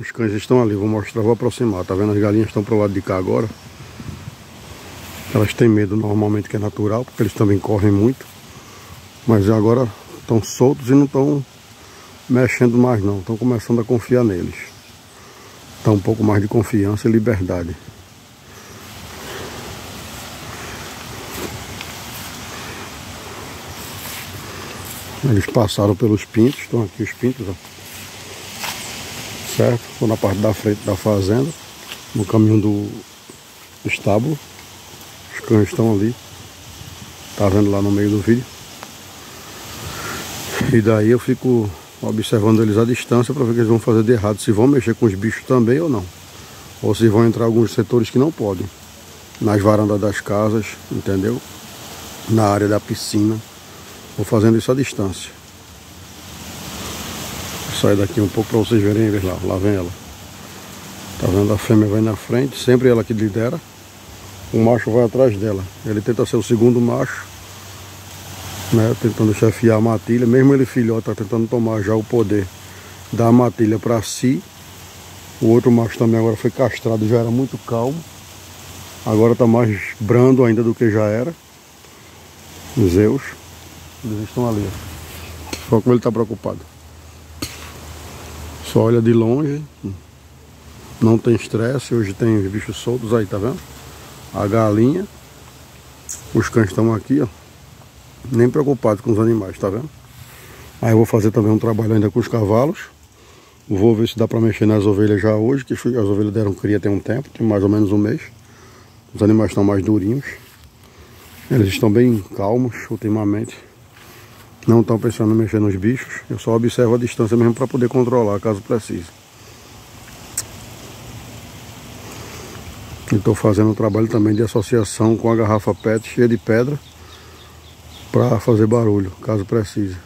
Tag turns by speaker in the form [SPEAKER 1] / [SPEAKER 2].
[SPEAKER 1] Os cães estão ali, vou mostrar, vou aproximar. Tá vendo? As galinhas estão pro lado de cá agora. Elas têm medo normalmente, que é natural, porque eles também correm muito. Mas agora estão soltos e não estão mexendo mais não. Estão começando a confiar neles. Está um pouco mais de confiança e liberdade. Eles passaram pelos pintos, estão aqui os pintos, ó. Certo? Estou na parte da frente da fazenda, no caminho do estábulo. Os cães estão ali. Tá vendo lá no meio do vídeo. E daí eu fico observando eles à distância para ver o que eles vão fazer de errado. Se vão mexer com os bichos também ou não. Ou se vão entrar alguns setores que não podem. Nas varandas das casas, entendeu? Na área da piscina. Vou fazendo isso à distância. Sair daqui um pouco para vocês verem lá. Lá vem ela. Tá vendo? A fêmea vai na frente, sempre ela que lidera. O macho vai atrás dela. Ele tenta ser o segundo macho. Né, tentando chefiar a matilha, mesmo ele filhote tá tentando tomar já o poder da matilha para si. O outro macho também agora foi castrado, já era muito calmo. Agora tá mais brando ainda do que já era. Zeus. Eles estão ali. Só como ele está preocupado. Só olha de longe. Não tem estresse. Hoje tem bichos soltos aí, tá vendo? A galinha. Os cães estão aqui, ó. Nem preocupados com os animais, tá vendo? Aí eu vou fazer também um trabalho ainda com os cavalos. Vou ver se dá para mexer nas ovelhas já hoje, que as ovelhas deram cria tem um tempo, tem mais ou menos um mês. Os animais estão mais durinhos. Eles estão bem calmos ultimamente. Não estão pensando em mexer nos bichos. Eu só observo a distância mesmo para poder controlar, caso precise. Estou fazendo um trabalho também de associação com a garrafa PET cheia de pedra para fazer barulho, caso precise.